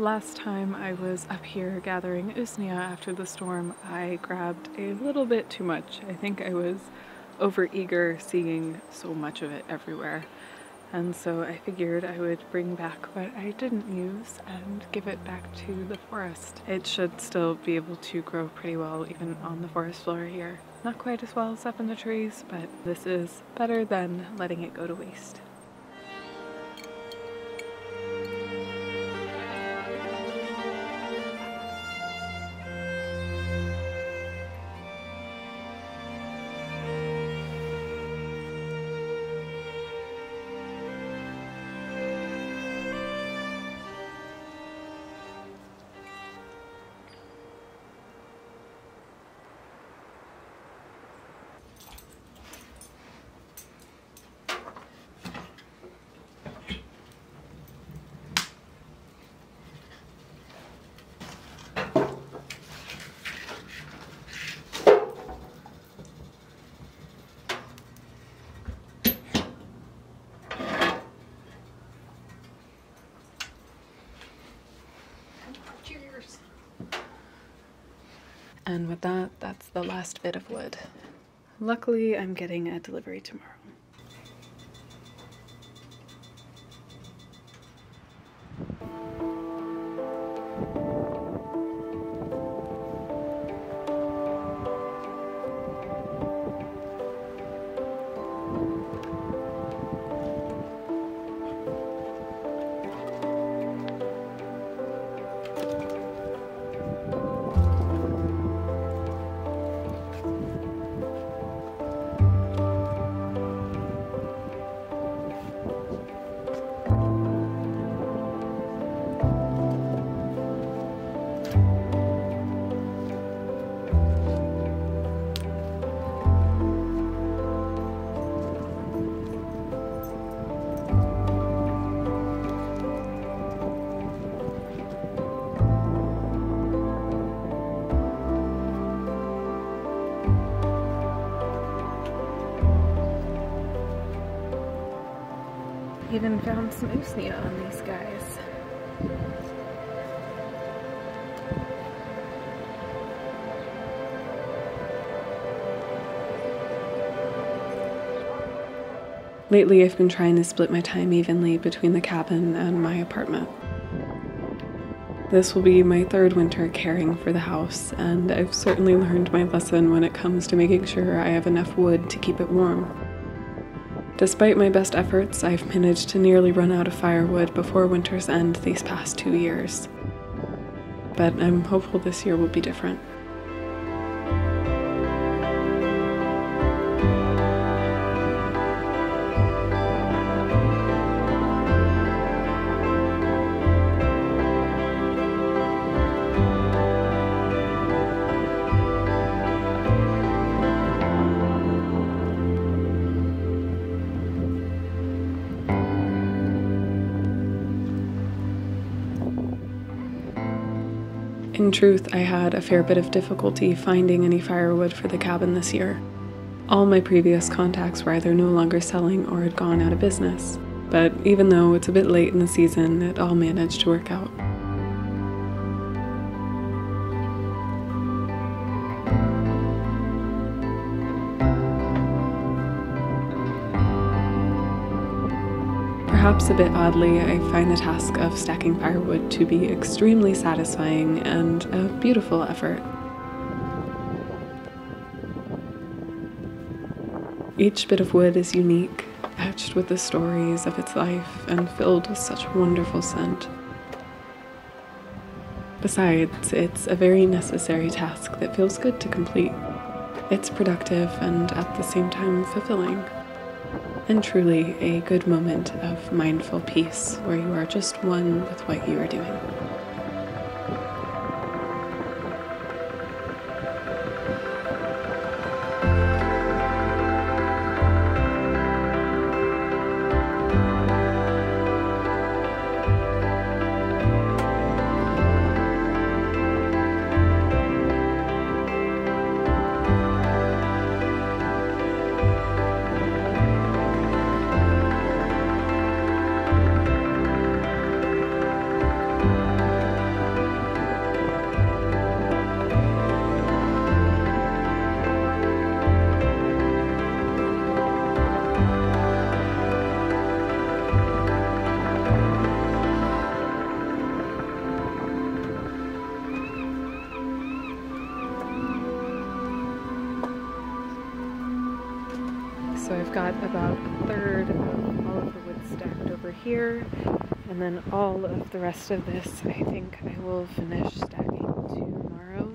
Last time I was up here gathering usnea after the storm, I grabbed a little bit too much. I think I was overeager seeing so much of it everywhere. And so I figured I would bring back what I didn't use and give it back to the forest. It should still be able to grow pretty well even on the forest floor here. Not quite as well as up in the trees, but this is better than letting it go to waste. And with that, that's the last bit of wood. Luckily, I'm getting a delivery tomorrow. Even found some usnea on these guys. Lately, I've been trying to split my time evenly between the cabin and my apartment. This will be my third winter caring for the house, and I've certainly learned my lesson when it comes to making sure I have enough wood to keep it warm. Despite my best efforts, I've managed to nearly run out of firewood before winter's end these past two years. But I'm hopeful this year will be different. In truth, I had a fair bit of difficulty finding any firewood for the cabin this year. All my previous contacts were either no longer selling or had gone out of business. But even though it's a bit late in the season, it all managed to work out. Perhaps a bit oddly, I find the task of stacking firewood to be extremely satisfying and a beautiful effort. Each bit of wood is unique, etched with the stories of its life and filled with such wonderful scent. Besides, it's a very necessary task that feels good to complete. It's productive and at the same time fulfilling and truly a good moment of mindful peace where you are just one with what you are doing. Then all of the rest of this I think I will finish stacking tomorrow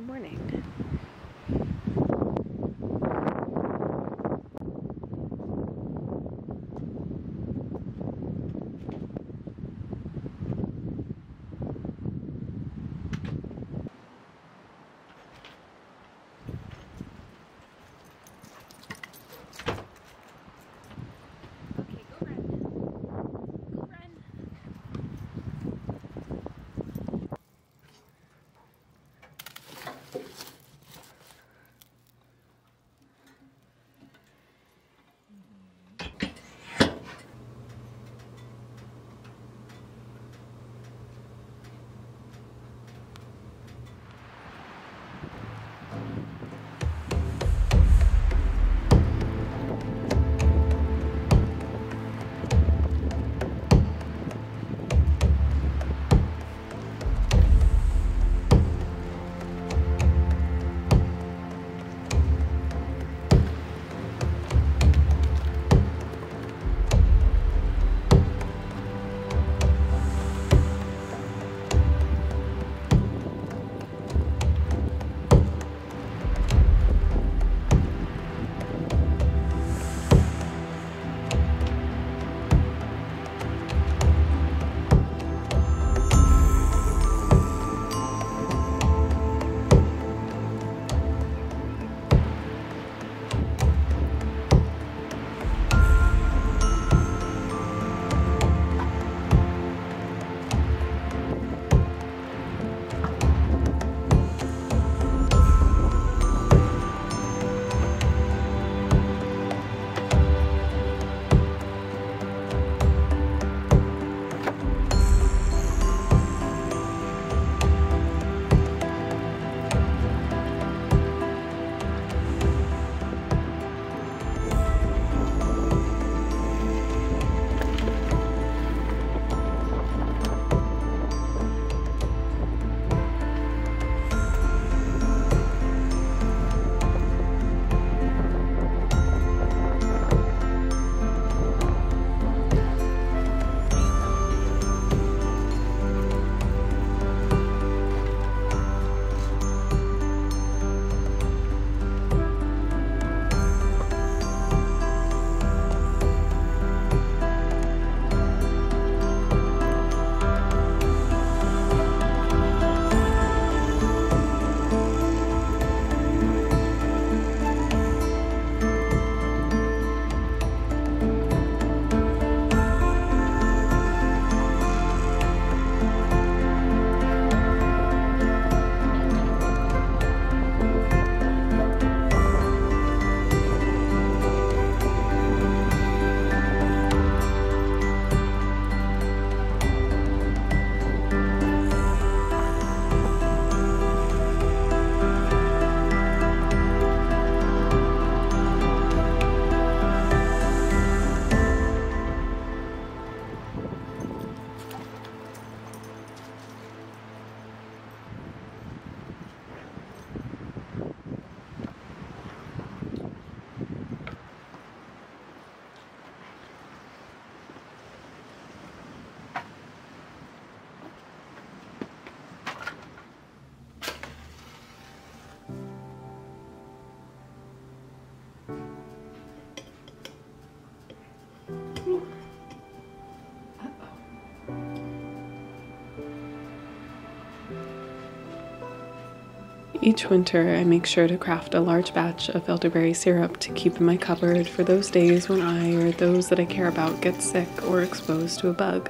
Each winter, I make sure to craft a large batch of elderberry syrup to keep in my cupboard for those days when I or those that I care about get sick or exposed to a bug.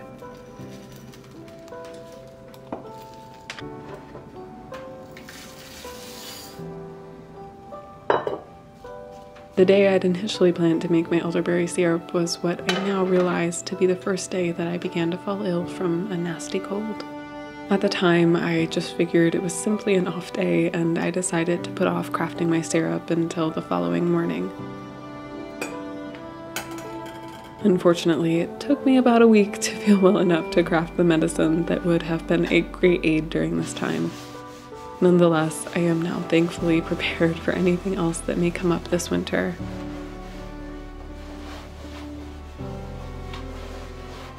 The day I'd initially planned to make my elderberry syrup was what I now realize to be the first day that I began to fall ill from a nasty cold. At the time, I just figured it was simply an off day, and I decided to put off crafting my syrup until the following morning. Unfortunately, it took me about a week to feel well enough to craft the medicine that would have been a great aid during this time. Nonetheless, I am now thankfully prepared for anything else that may come up this winter.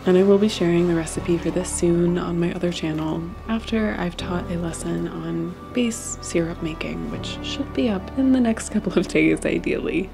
And I will be sharing the recipe for this soon on my other channel after I've taught a lesson on base syrup making, which should be up in the next couple of days ideally.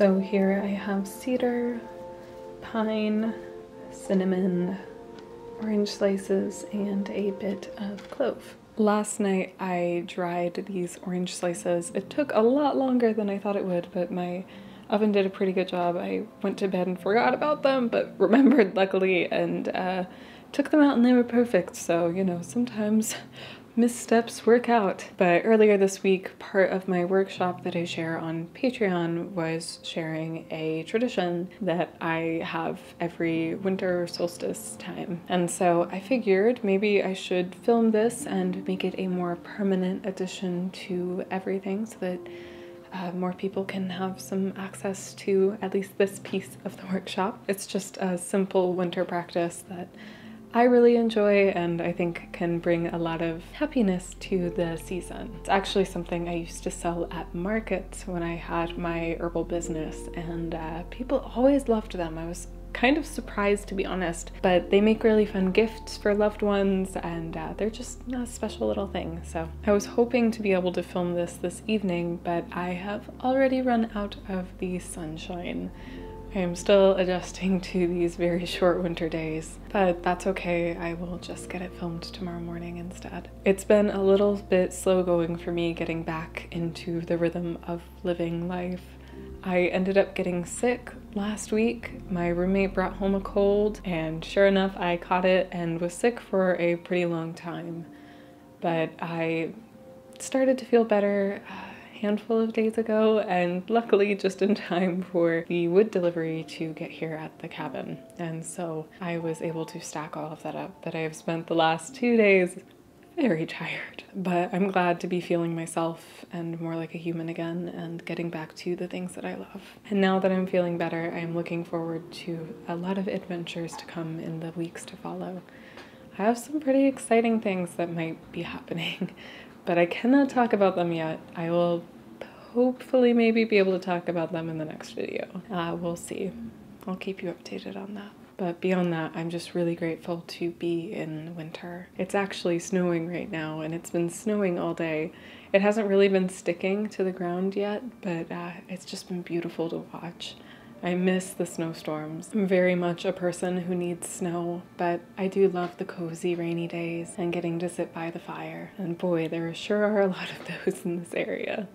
So here I have cedar, pine, cinnamon, orange slices, and a bit of clove. Last night I dried these orange slices. It took a lot longer than I thought it would, but my oven did a pretty good job. I went to bed and forgot about them, but remembered luckily and uh, took them out and they were perfect. So, you know, sometimes missteps work out. But earlier this week, part of my workshop that I share on Patreon was sharing a tradition that I have every winter solstice time. And so I figured maybe I should film this and make it a more permanent addition to everything so that uh, more people can have some access to at least this piece of the workshop. It's just a simple winter practice that I really enjoy and I think can bring a lot of happiness to the season. It's actually something I used to sell at markets when I had my herbal business and uh, people always loved them. I was kind of surprised to be honest, but they make really fun gifts for loved ones and uh, they're just a special little thing. So I was hoping to be able to film this this evening, but I have already run out of the sunshine. I am still adjusting to these very short winter days, but that's okay. I will just get it filmed tomorrow morning instead. It's been a little bit slow going for me getting back into the rhythm of living life. I ended up getting sick last week. My roommate brought home a cold, and sure enough, I caught it and was sick for a pretty long time. But I started to feel better. Uh, handful of days ago, and luckily just in time for the wood delivery to get here at the cabin. And so I was able to stack all of that up. that I have spent the last two days very tired, but I'm glad to be feeling myself and more like a human again and getting back to the things that I love. And now that I'm feeling better, I am looking forward to a lot of adventures to come in the weeks to follow. I have some pretty exciting things that might be happening but I cannot talk about them yet. I will hopefully maybe be able to talk about them in the next video. Uh, we'll see. I'll keep you updated on that. But beyond that, I'm just really grateful to be in winter. It's actually snowing right now, and it's been snowing all day. It hasn't really been sticking to the ground yet, but uh, it's just been beautiful to watch. I miss the snowstorms. I'm very much a person who needs snow, but I do love the cozy rainy days and getting to sit by the fire. And boy, there sure are a lot of those in this area.